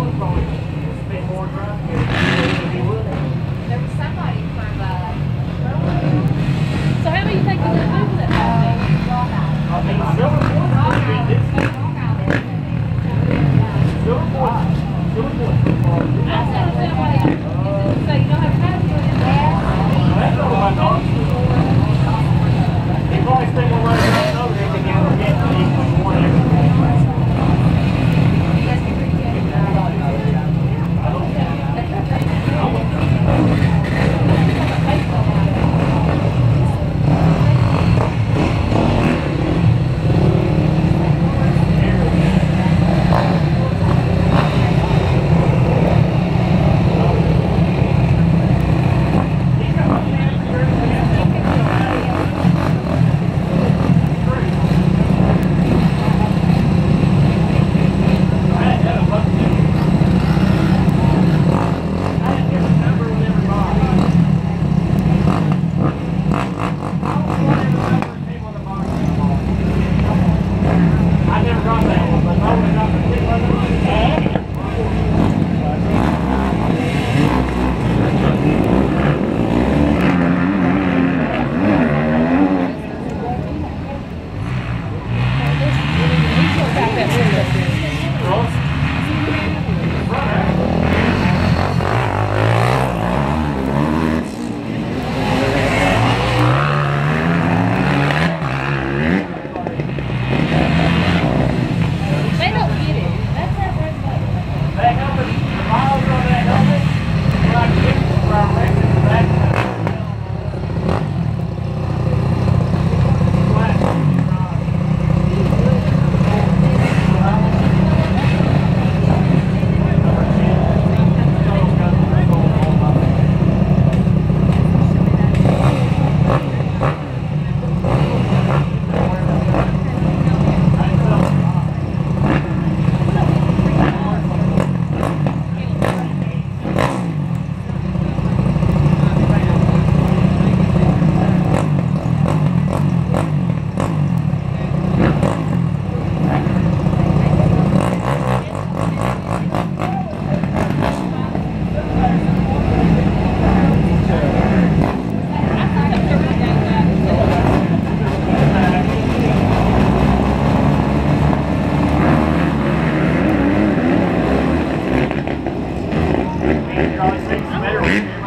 more growing. drop that one, but no, we're not. Charlie